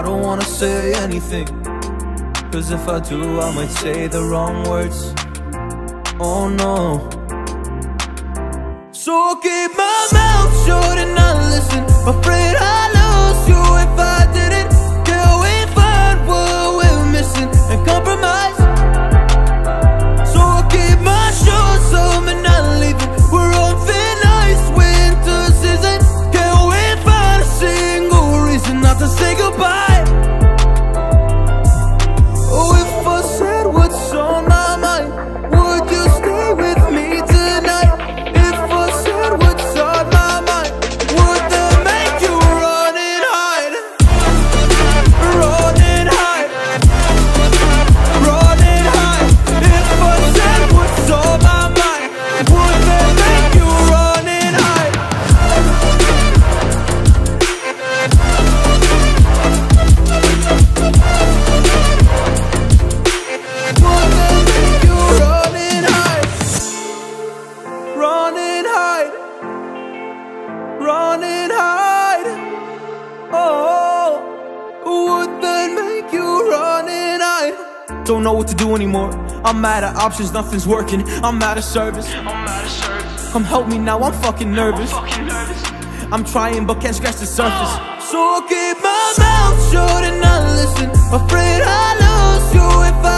I don't wanna say anything. Cause if I do, I might say the wrong words. Oh no. So keep my mouth shut and not listen. Afraid I I'm out of options, nothing's working. I'm out of service. I'm out of service. Come help me now, I'm fucking nervous. I'm, fucking nervous. I'm trying but can't scratch the surface. So I keep my mouth shut and I listen. Afraid I lose you if I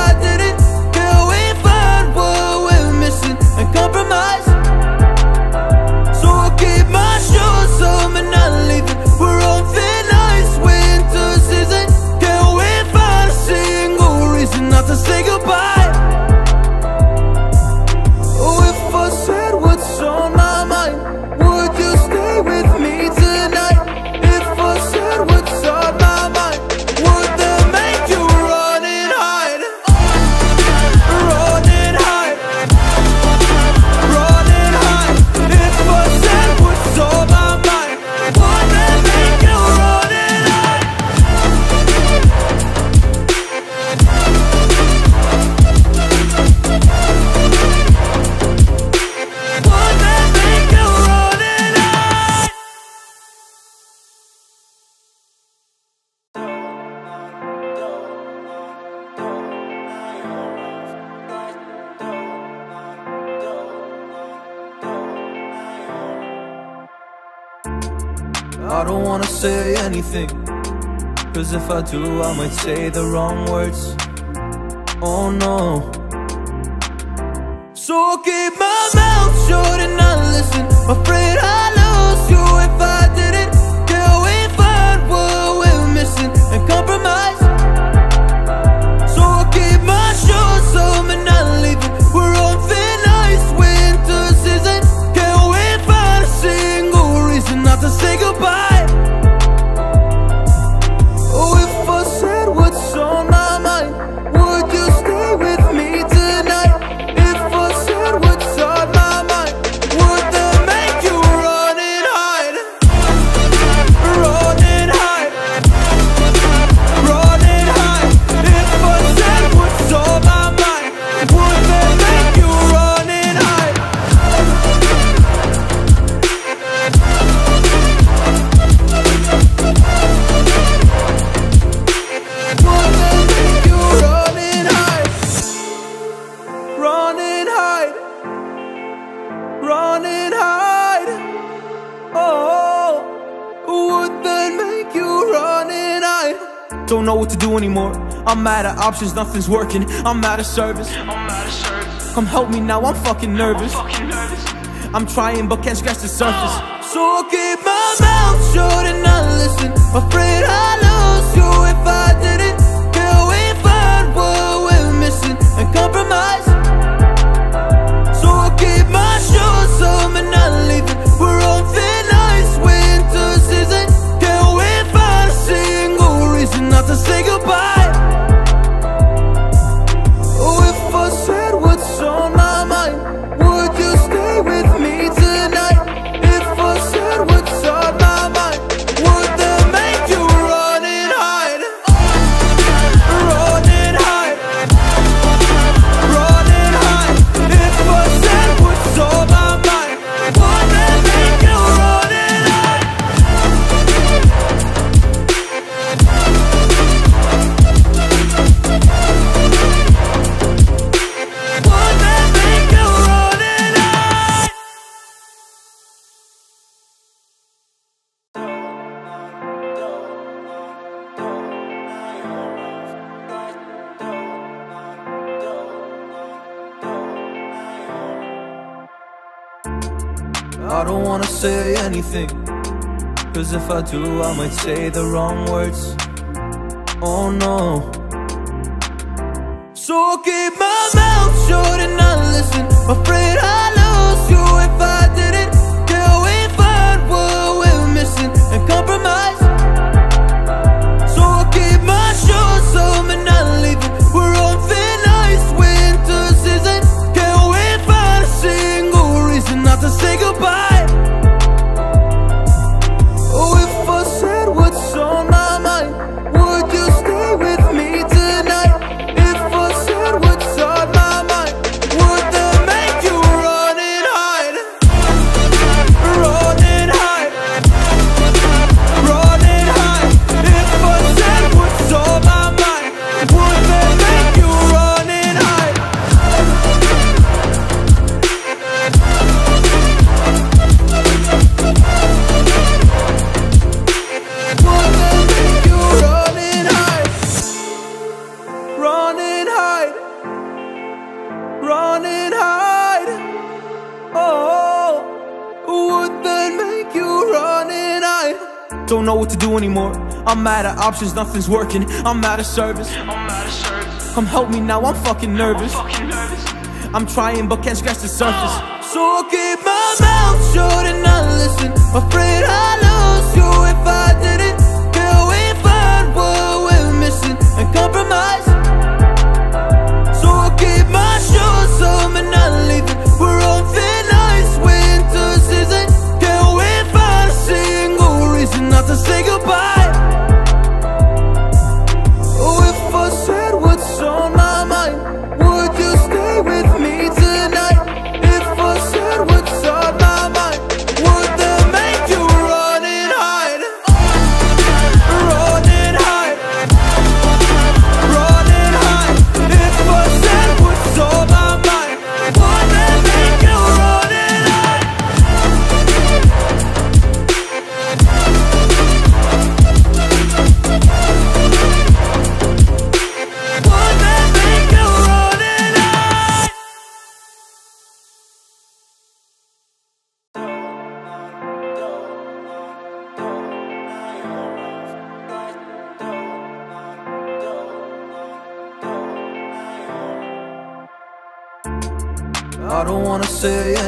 anything. Cause if I do, I might say the wrong words. Oh no. So keep my mouth shut and I listen. Afraid I'll lose you if I I'm out of options, nothing's working. I'm out of service. I'm out of service. Come help me now, I'm fucking nervous. I'm, fucking nervous. I'm trying but can't scratch the surface. Oh. So I keep my mouth shut and I listen. Afraid I I do, I might say the wrong words. Oh no. So keep my mouth shut and not listen. Afraid I of options, nothing's working. I'm out of service. I'm out of service. Come help me now, I'm fucking nervous. Fucking nervous. I'm trying but can't scratch the surface. So I'll keep my mouth shut and not listen. Afraid I lose you if I didn't. Can we find what we're missing and compromise? So I'll keep my shoes on and not leaving. We're on thin ice, winter season. Can we find a single reason not to say goodbye?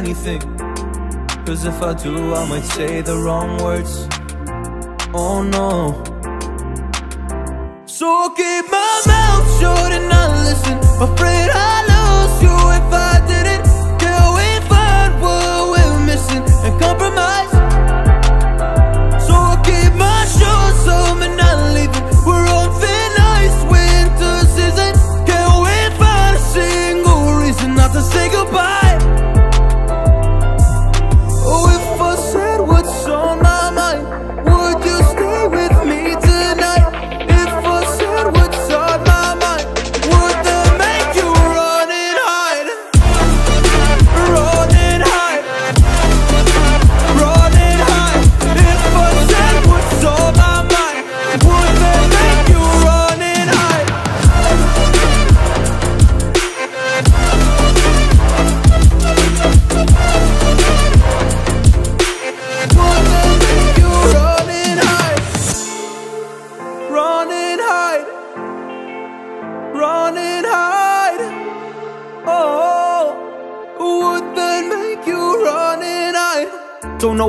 Anything. Cause if I do, I might say the wrong words. Oh no. So I'll keep my mouth shut and not listen. Afraid I lose you if I didn't. Can we find what we're missing and compromise?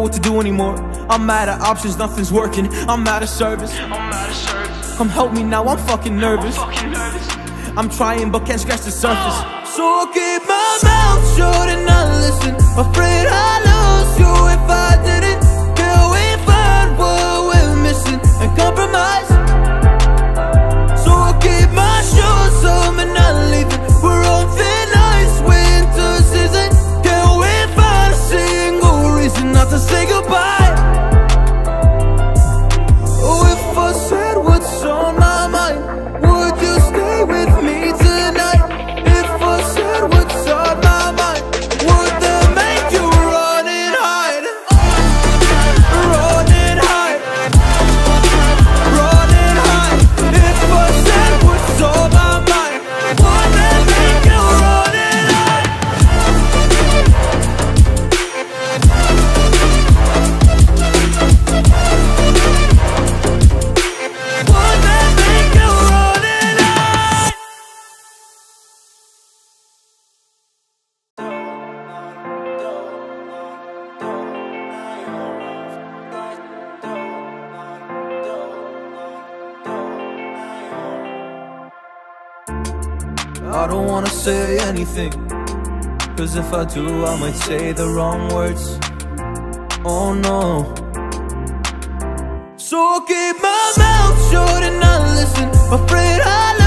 What to do anymore. I'm out of options, nothing's working. I'm out of service. I'm out of service. Come help me now, I'm fucking nervous. Fucking nervous. I'm trying but can't scratch the surface. So I'll keep my mouth shut and not listen. Afraid I I do, I might say the wrong words. Oh no. So keep my mouth shut and I listen. Afraid I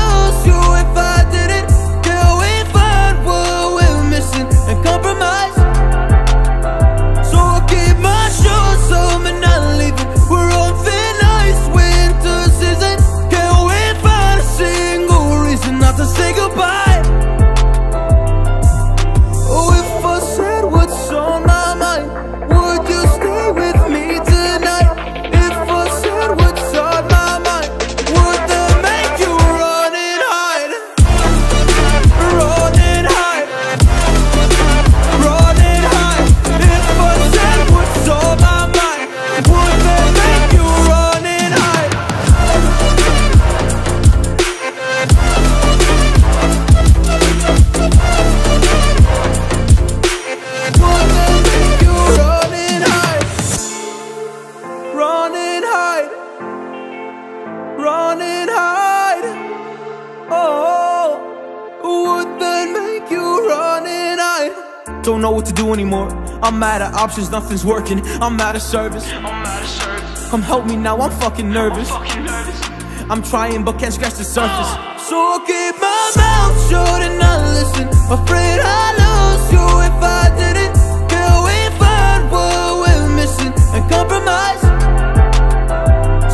I'm out of options, nothing's working. I'm out of service. I'm out of service. Come help me now, I'm fucking nervous. I'm, fucking nervous. I'm trying but can't scratch the surface. So I keep my mouth shut and not listen. Afraid I lose you if I didn't. Can we find what we're missing and compromise?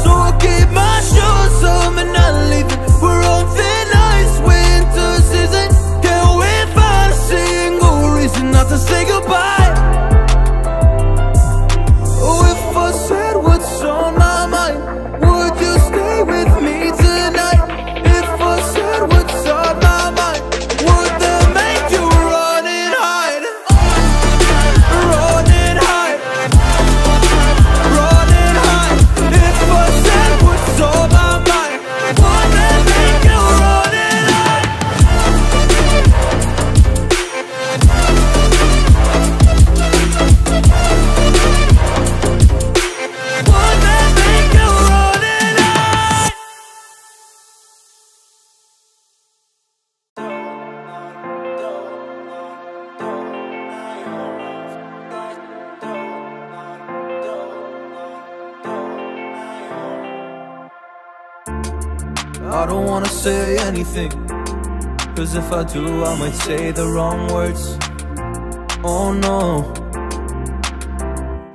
So I keep my shoes on and not leaving. We're on thin ice, winter season. Can we find a single reason not to say goodbye? I don't wanna say anything. Cause if I do, I might say the wrong words. Oh no.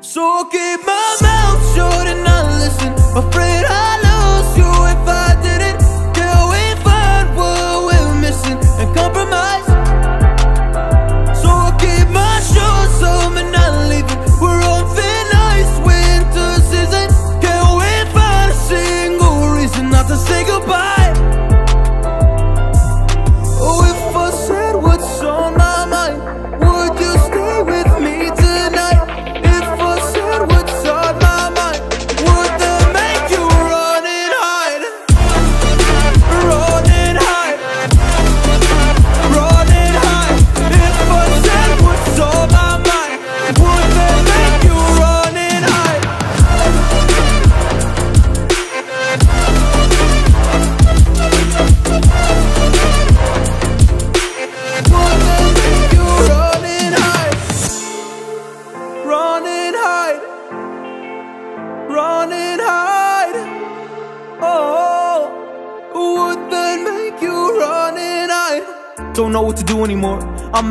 So keep my mouth shut and I listen. Afraid I'll lose you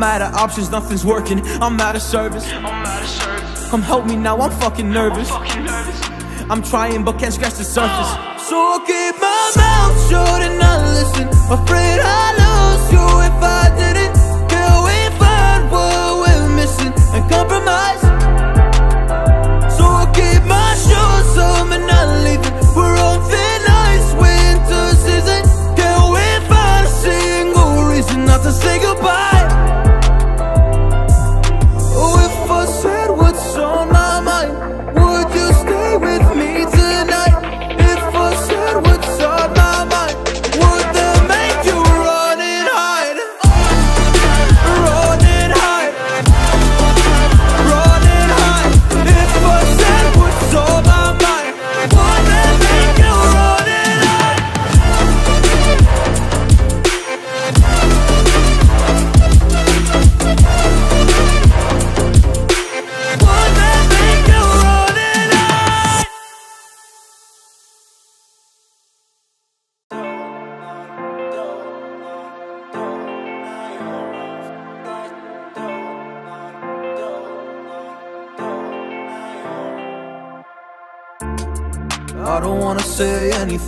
out of options, nothing's working. I'm out of service. I'm out of service. Come help me now, I'm fucking nervous. I'm, fucking nervous. I'm trying but can't scratch the surface. So I keep my mouth shut and I listen, afraid I.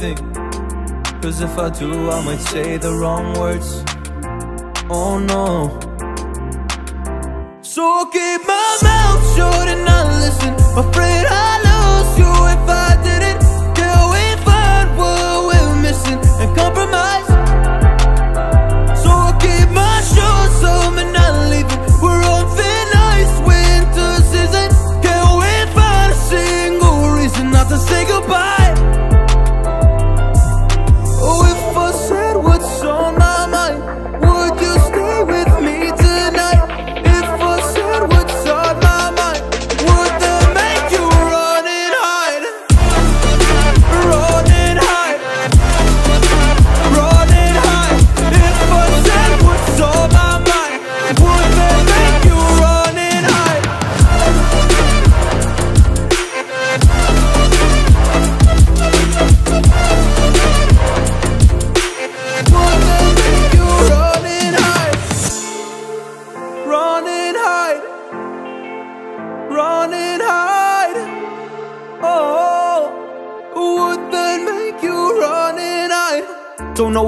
anything Cause if I do, I might say the wrong words. Oh no. So keep my mouth shut and not listen. Afraid I'll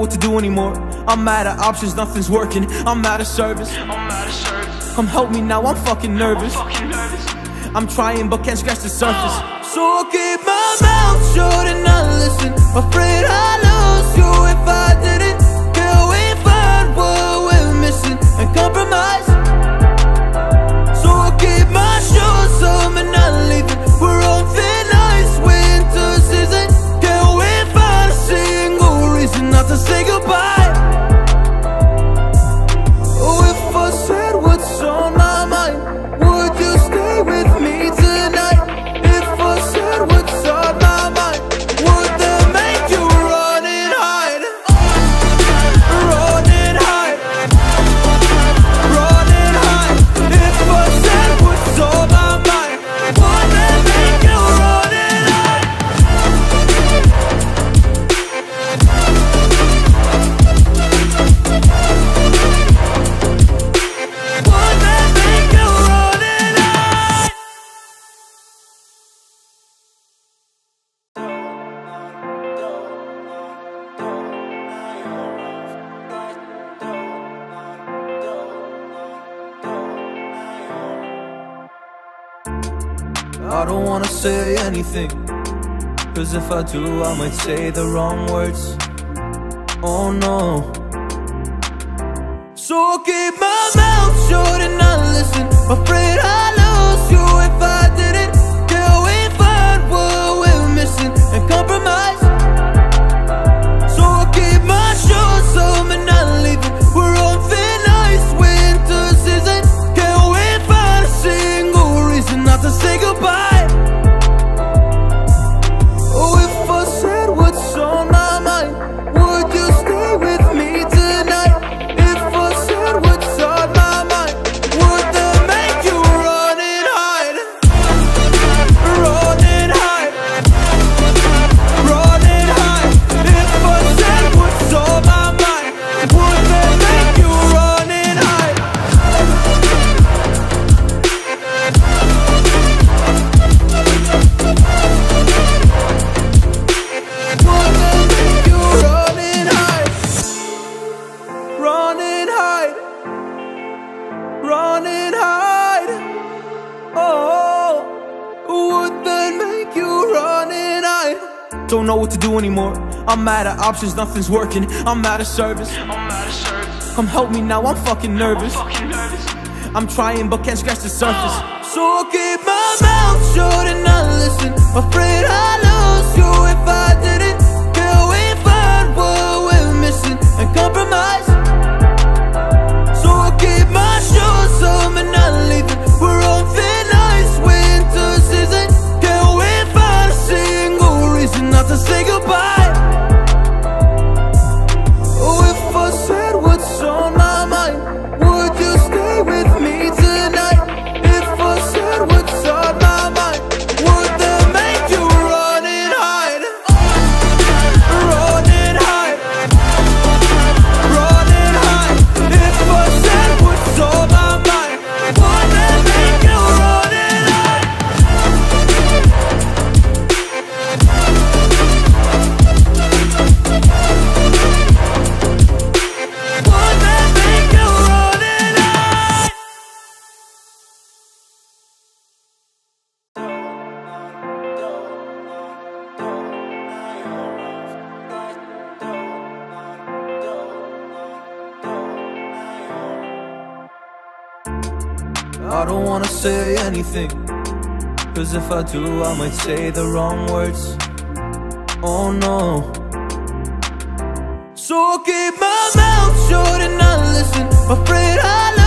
what to do anymore. I'm out of options, nothing's working. I'm out of service. I'm out of service. Come help me now, I'm fucking nervous. I'm, fucking nervous. I'm trying but can't scratch the surface. So I keep my mouth shut and not listen. Afraid I lose you if I didn't. Can we find what we're missing and compromise? to say goodbye. anything. Cause if I do, I might say the wrong words. Oh no. So keep my mouth shut and I listen. Afraid I'll lose you if I options, nothing's working. I'm out of service. I'm out of service. Come help me now, I'm fucking nervous. I'm, fucking nervous. I'm trying but can't scratch the surface. So I keep my mouth shut and I listen. Afraid I anything Cause if I do, I might say the wrong words. Oh no. So keep my mouth shut and I listen. Afraid I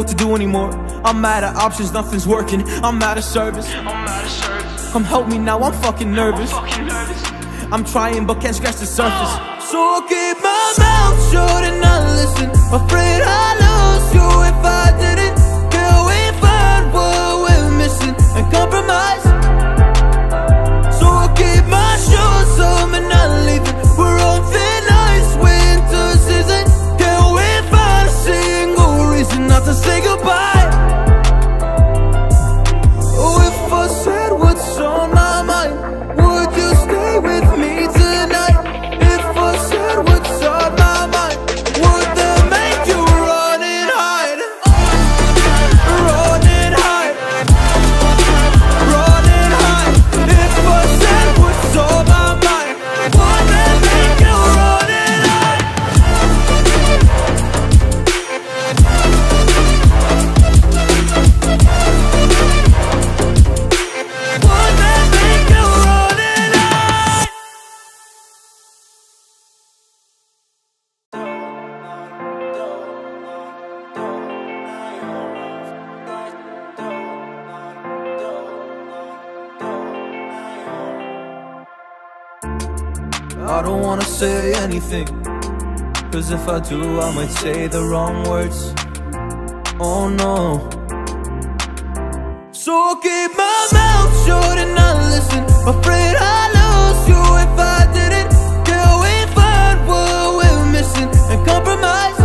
what to do anymore. I'm out of options, nothing's working. I'm out of service. I'm out of service. Come help me now, I'm fucking nervous. I'm, fucking nervous. I'm trying but can't scratch the surface. So I keep my mouth shut and I listen. Afraid I lose you if I anything Cause if I do, I might say the wrong words. Oh no. So I'll keep my mouth shut and not listen. Afraid I lose you if I didn't. Till we find what we're missing. And compromise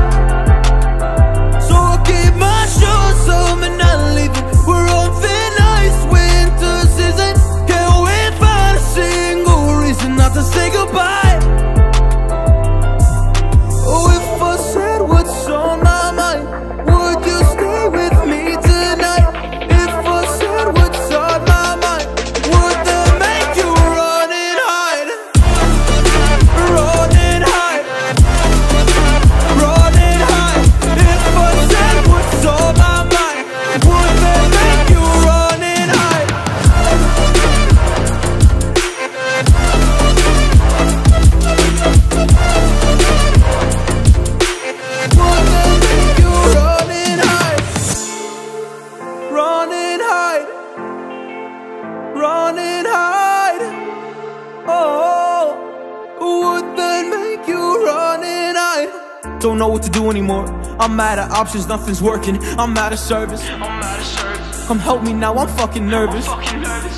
out of options, nothing's working. I'm out of service. I'm out of service. Come help me now, I'm fucking nervous. I'm, fucking nervous.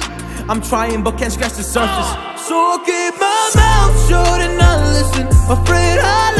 I'm trying but can't scratch the surface. So I keep my mouth shut and I listen, afraid I.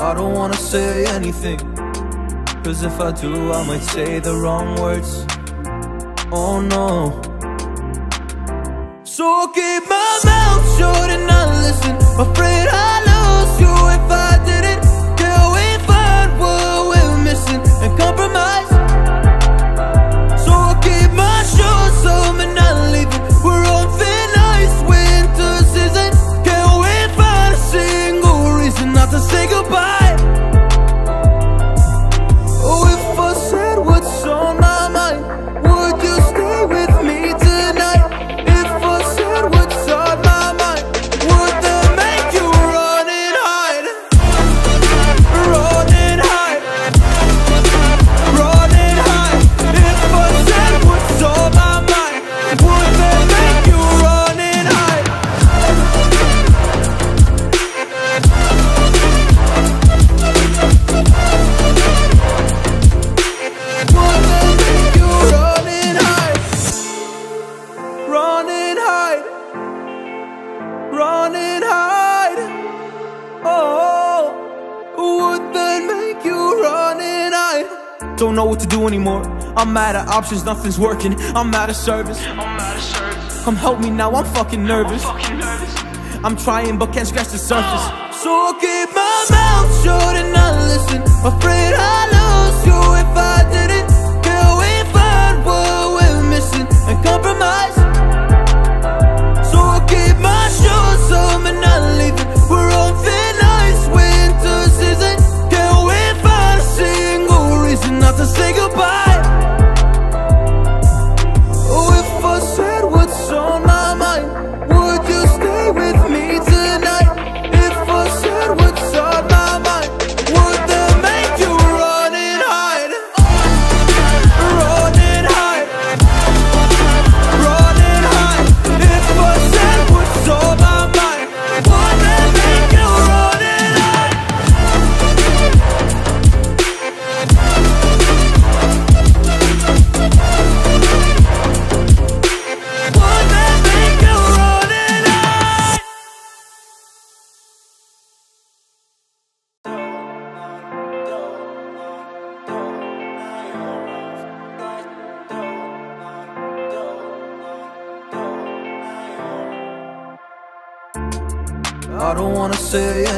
I don't wanna say anything. Cause if I do, I might say the wrong words. Oh no. So I'll keep my mouth shut and not listen. Afraid I I'm out of options, nothing's working. I'm out of service. I'm out of service. Come help me now, I'm fucking nervous. Fucking nervous. I'm trying but can't scratch the surface. So I'll keep my mouth shut and not listen. Afraid I lose you if I didn't. Can we find what we're missing and compromise? So I'll keep my shoes on and not leaving. We're on thin ice, winter season. Can we find a single reason not to say goodbye?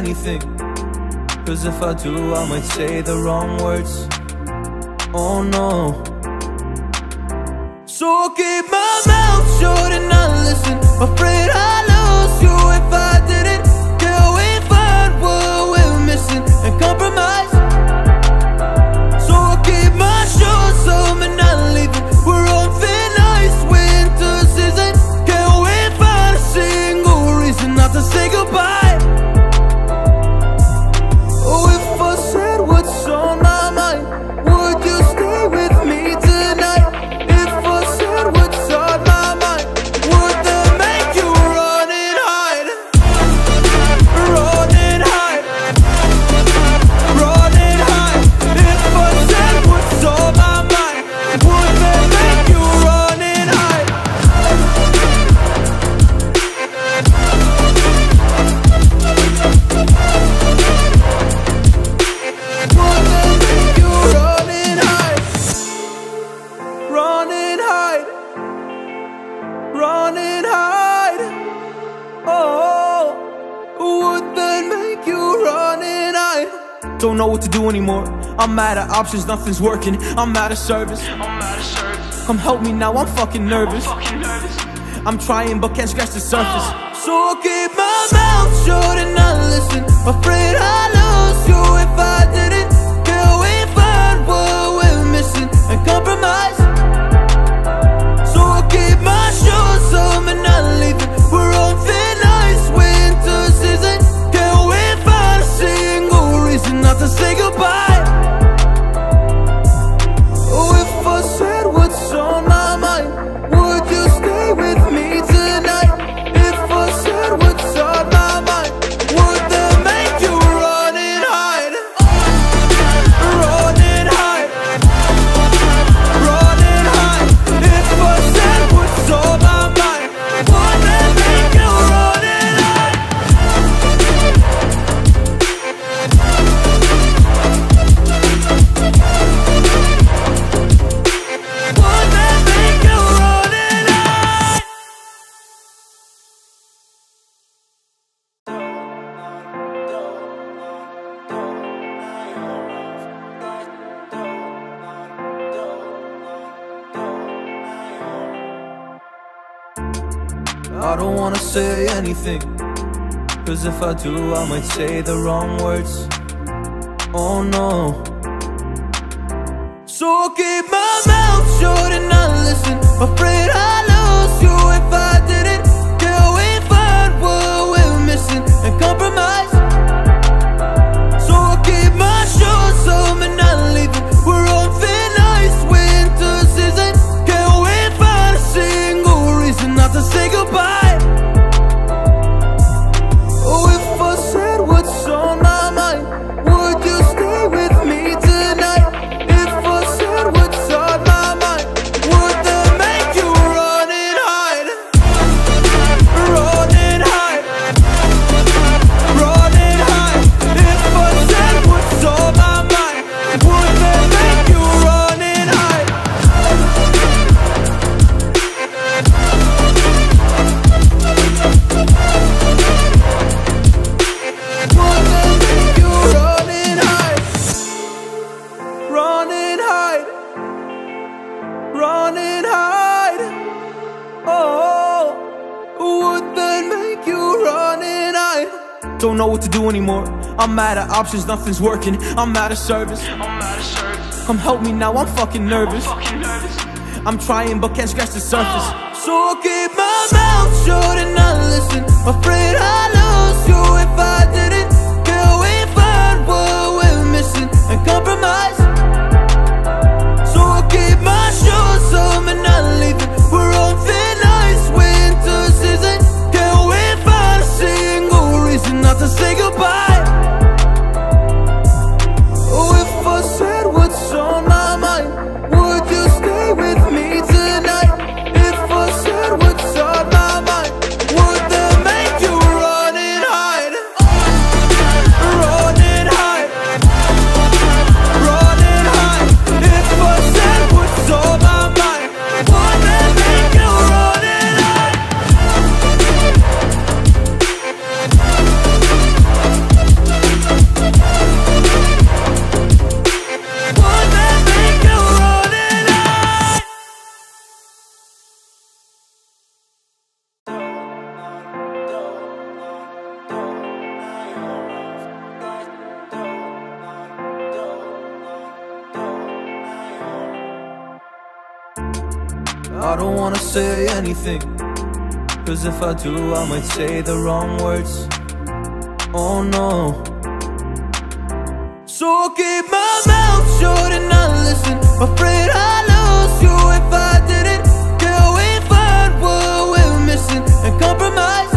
Anything. Cause if I do, I might say the wrong words. Oh no. So I'll keep my mouth shut and not listen. Afraid I lose you if I didn't. Can we find what we're missing and compromise? Don't know what to do anymore. I'm out of options, nothing's working. I'm out of service. I'm out of service. Come help me now, I'm fucking nervous. Fucking nervous. I'm trying but can't scratch the surface. So I'll keep my mouth shut and not listen. Afraid I lose I do, I might say the wrong words. Oh no. So keep my mouth shut and I listen, my friend. of options, nothing's working. I'm out of service. I'm out of service. Come help me now, I'm fucking nervous. I'm, fucking nervous. I'm trying but can't scratch the surface. So I keep my mouth shut and I listen. Afraid I lose you if I anything. Cause if I do, I might say the wrong words. Oh no. So I'll keep my mouth shut and not listen. Afraid I lose you if I didn't. Till we find what we're missing. And compromise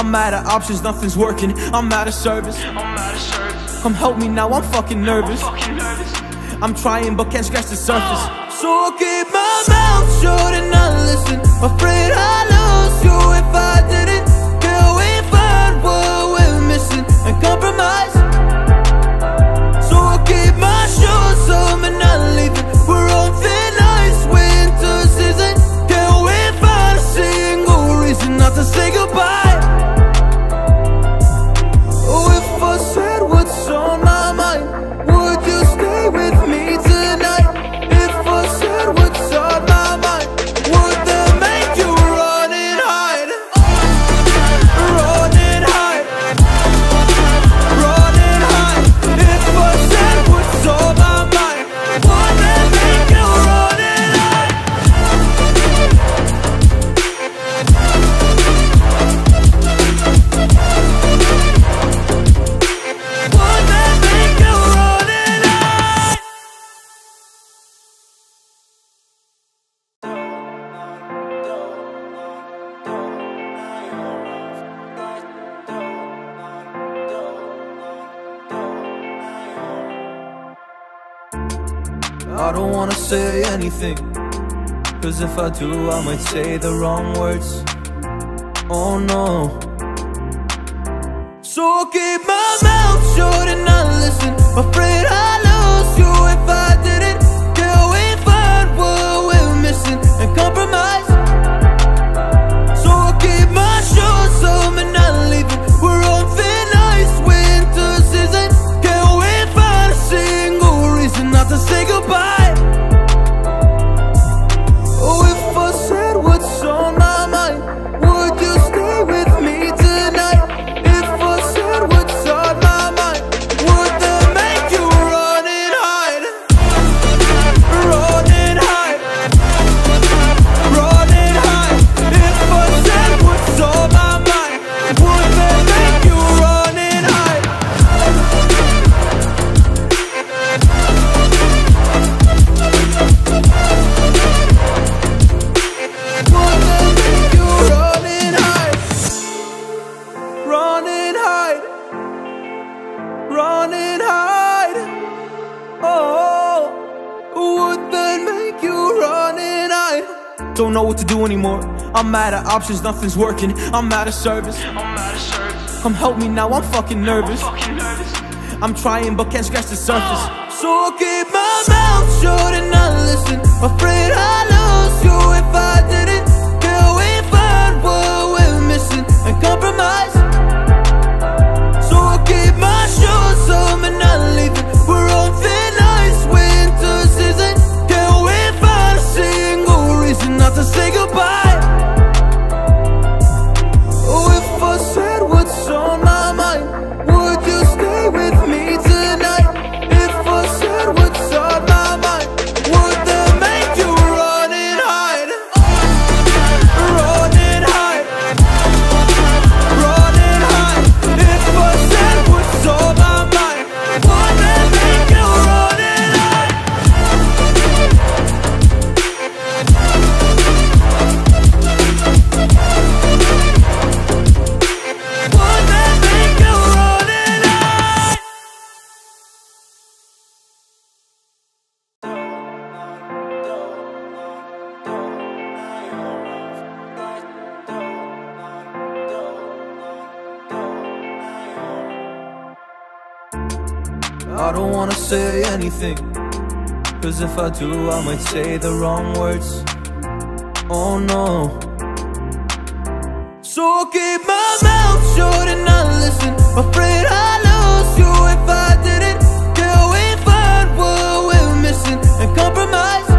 I'm out of options, nothing's working. I'm out of service. I'm out of service. Come help me now, I'm fucking nervous. I'm, fucking nervous. I'm trying but can't scratch the surface. So I keep my mouth shut and I listen, afraid I. I do, I might say the wrong words. Oh no. So keep my mouth shut and not listen. Afraid I I'm out of options, nothing's working. I'm out of service. I'm out of service. Come help me now, I'm fucking nervous. Fucking nervous. I'm trying but can't scratch the surface. So I'll keep my mouth shut and not listen. Afraid I lose you if I didn't. Can we find what we're missing and compromise? So I'll keep my shoes on and not leaving. We're on thin ice, winter season. Can we find a single reason not to say goodbye? If I do, I might say the wrong words. Oh no. So keep my mouth shut and not listen. Afraid I lose you if I didn't. Can we find what we're missing and compromise?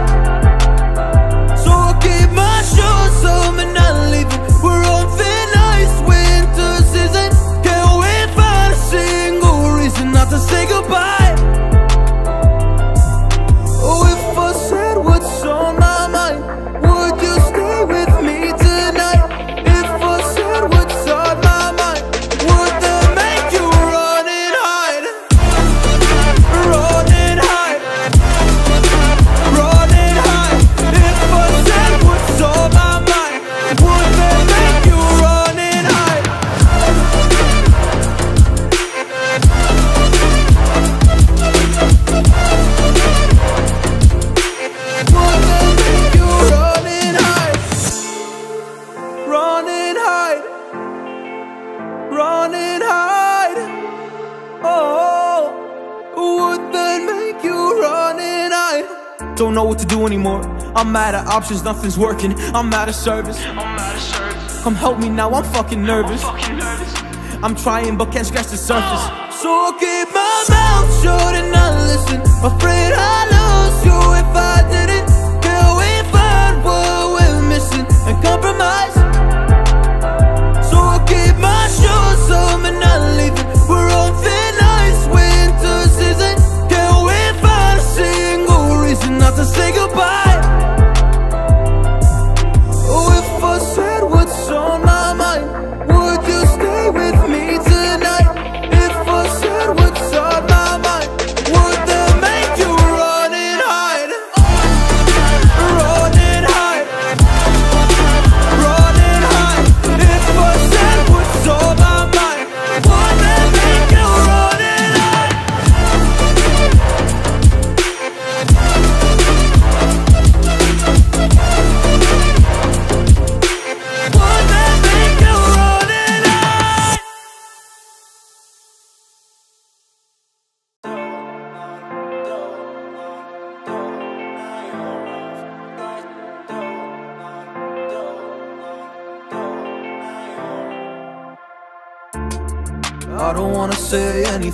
I'm out of options, nothing's working. I'm out of service. I'm out of service. Come help me now, I'm fucking nervous. Fucking nervous. I'm trying but can't scratch the surface. Oh. So I'll keep my mouth shut and I listen. Afraid I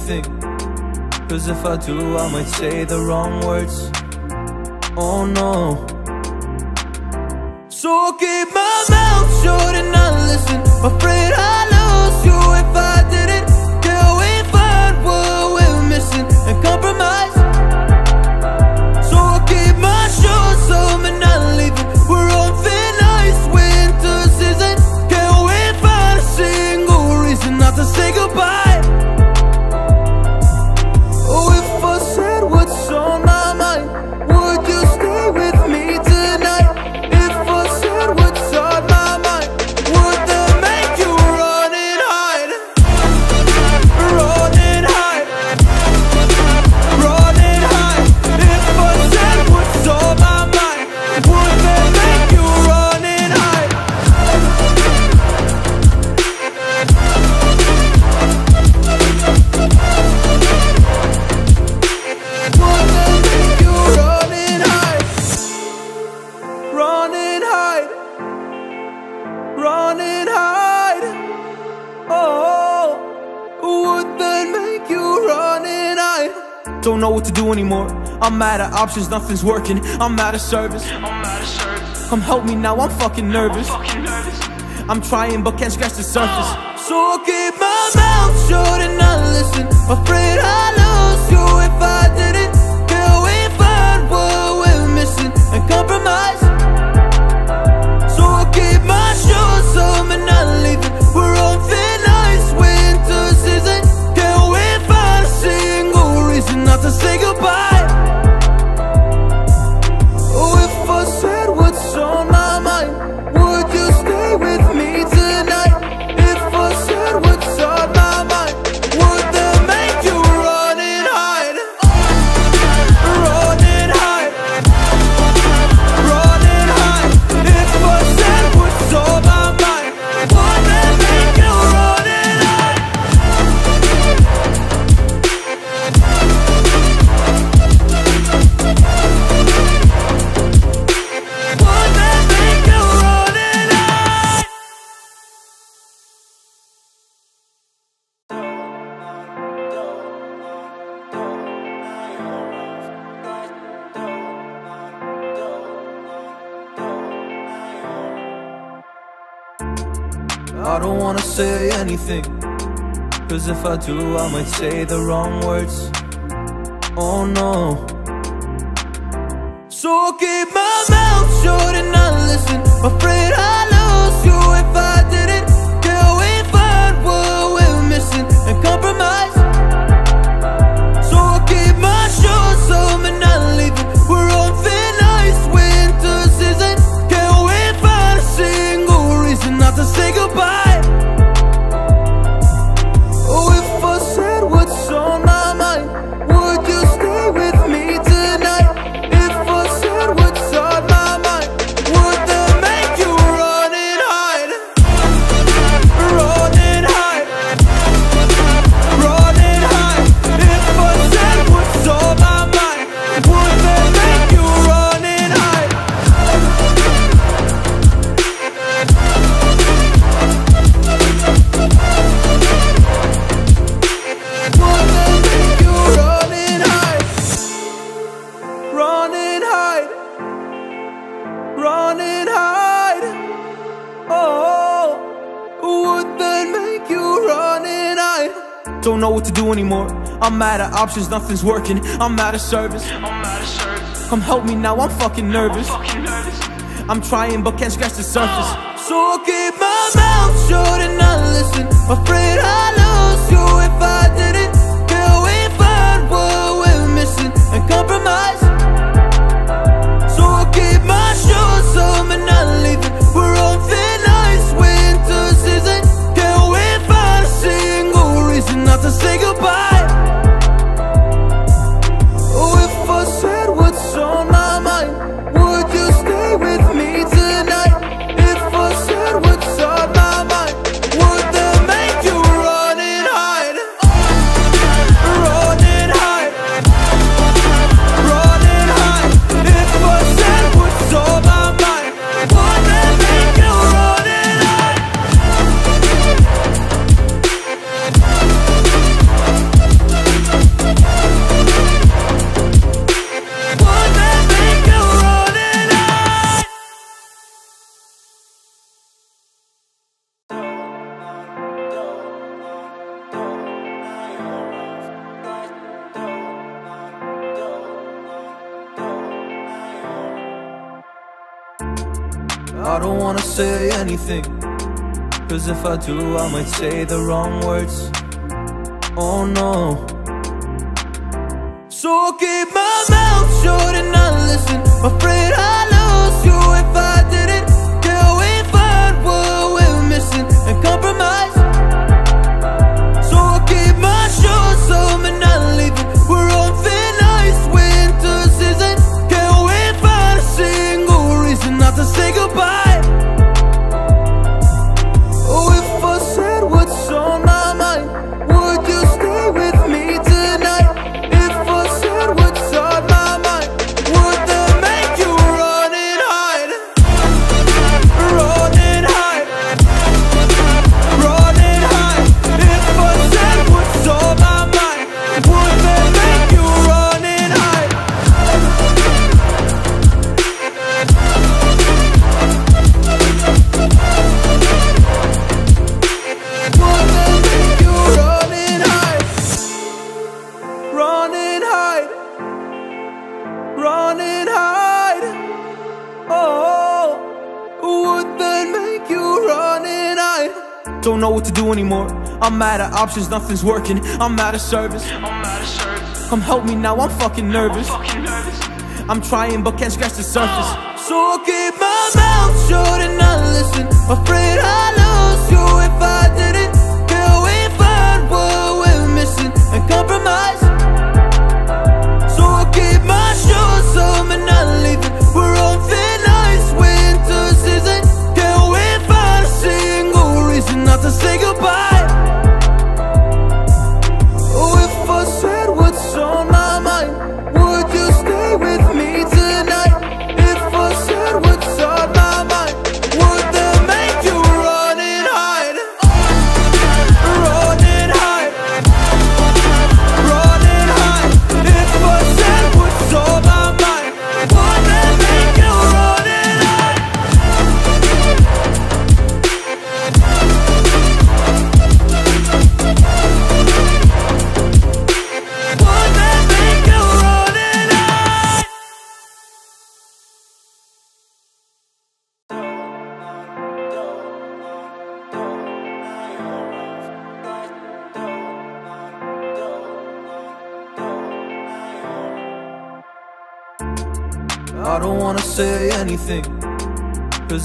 anything Cause if I do, I might say the wrong words. Oh no. So keep my mouth shut and I listen. Afraid I Don't know what to do anymore. I'm out of options, nothing's working. I'm out of service. I'm out of service. Come help me now, I'm fucking nervous. I'm, fucking nervous. I'm trying but can't scratch the surface. So I keep my mouth shut and not listen. Afraid I lose you if I didn't. Can we find what we're missing and compromise? to say goodbye. anything Cause if I do, I might say the wrong words. Oh no. So I keep my mouth shut and I listen. Afraid I'd lose you if I didn't. Till we find what we're missing. And compromise options, nothing's working. I'm out of service. I'm out of service. Come help me now, I'm fucking nervous. I'm, fucking nervous. I'm trying but can't scratch the surface. Oh. So I keep my mouth shut and I listen. Afraid I I don't wanna say anything. Cause if I do, I might say the wrong words. Oh no. So keep my mouth shut and not listen. Afraid I I'm out of options, nothing's working. I'm out of service. I'm out of service. Come help me now, I'm fucking nervous. I'm, fucking nervous. I'm trying but can't scratch the surface. So I keep my mouth shut and I listen. Afraid I lose you if I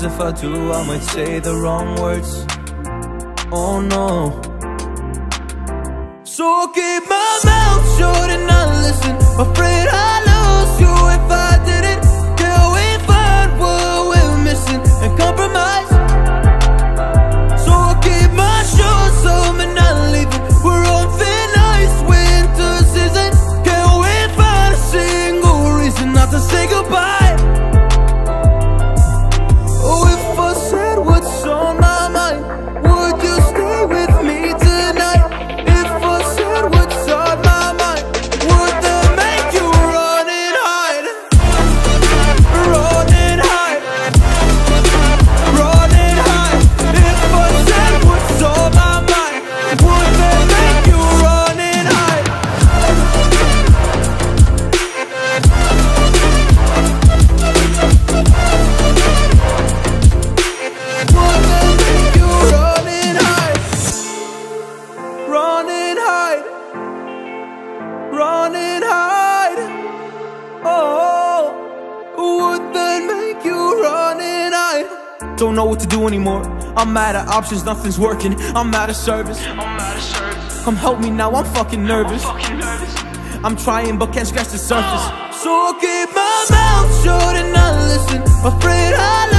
If I do, I might say the wrong words. Oh no. So keep my mouth shut and not listen. Afraid I I'm out of options, nothing's working. I'm out of service. I'm out of service. Come help me now, I'm fucking nervous. I'm, fucking nervous. I'm trying but can't scratch the surface. So I keep my mouth shut and I listen. Afraid I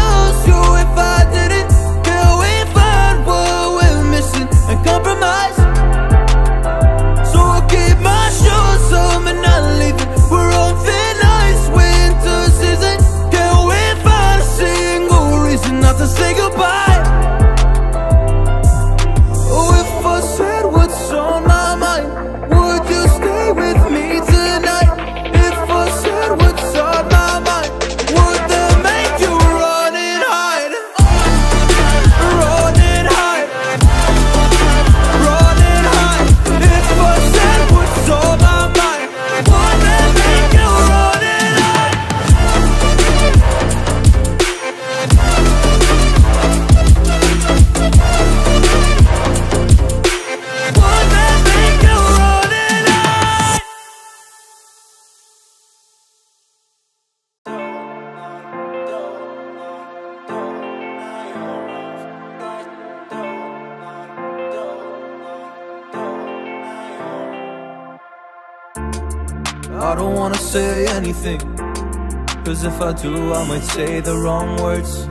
I do, I might say the wrong words.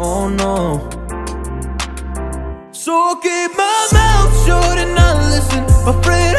Oh no. So keep my mouth shut and not listen. My I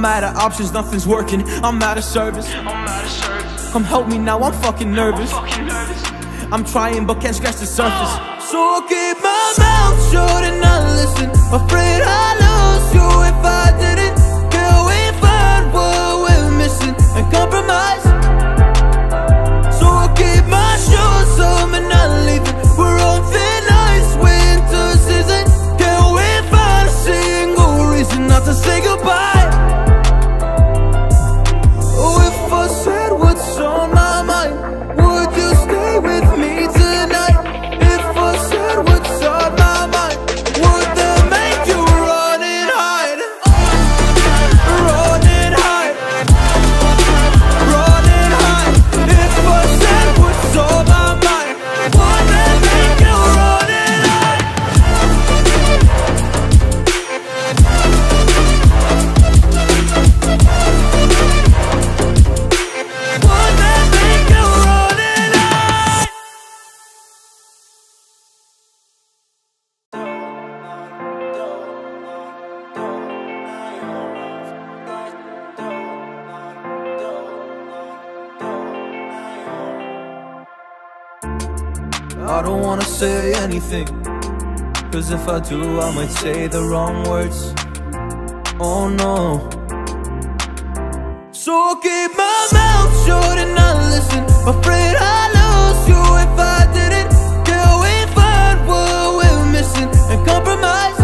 I'm out of options, nothing's working. I'm out of service. I'm out of service. Come help me now, I'm fucking nervous. Fucking nervous. I'm trying but can't scratch the surface. So I'll keep my mouth shut and not listen. Afraid I lose you if I didn't. Can we find what we're missing and compromise? So I'll keep my shoes on and not leaving. We're on thin ice, winter season. Can we find a single reason not to say goodbye? Anything. Cause if I do, I might say the wrong words. Oh no. So I'll keep my mouth shut and not listen. Afraid I lose you if I didn't. Can we find what we're missing and compromise?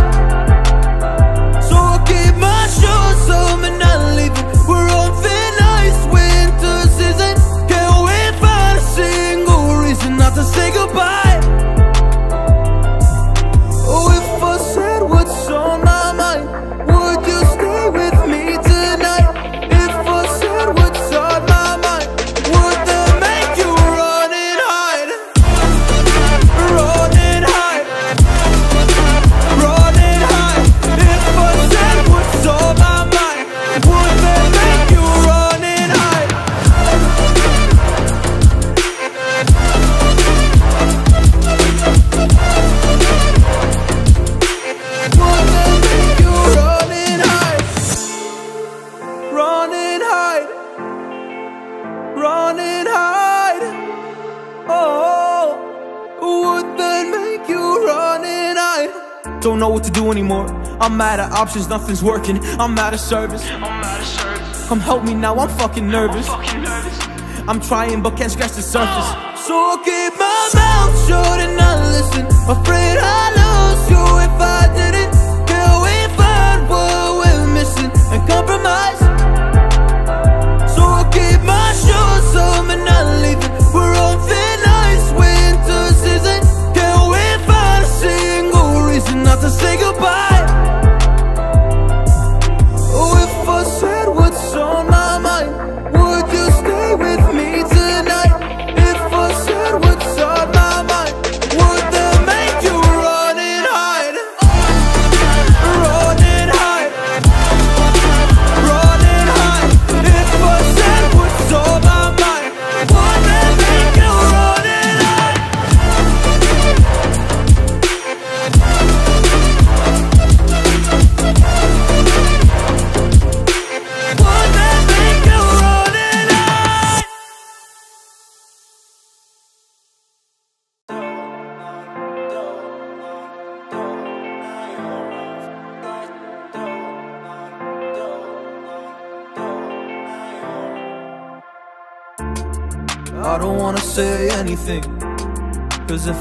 What to do anymore. I'm out of options, nothing's working. I'm out of service. I'm out of service. Come help me now, I'm fucking nervous. Fucking nervous. I'm trying but can't scratch the surface. So I'll keep my mouth shut and not listen. Afraid I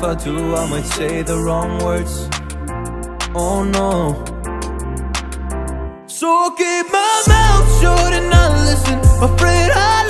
I do, I might say the wrong words. Oh no. So keep my mouth shut and not listen. Afraid I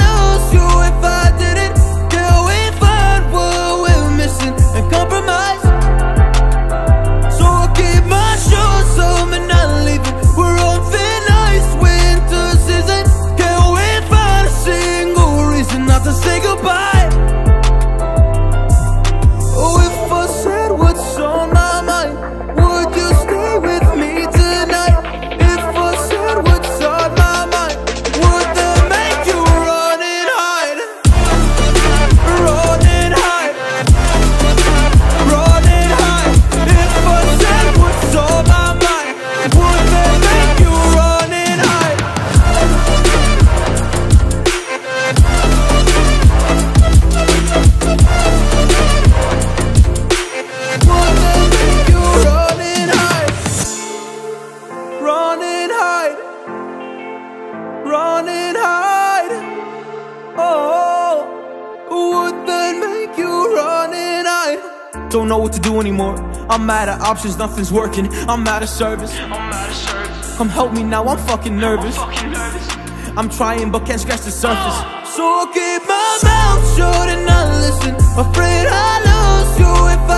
I'm out of options, nothing's working. I'm out of service. I'm out of service. Come help me now, I'm fucking nervous. Fucking nervous. I'm trying but can't scratch the surface. Oh. So I'll keep my mouth shut and I listen. Afraid I lose you if I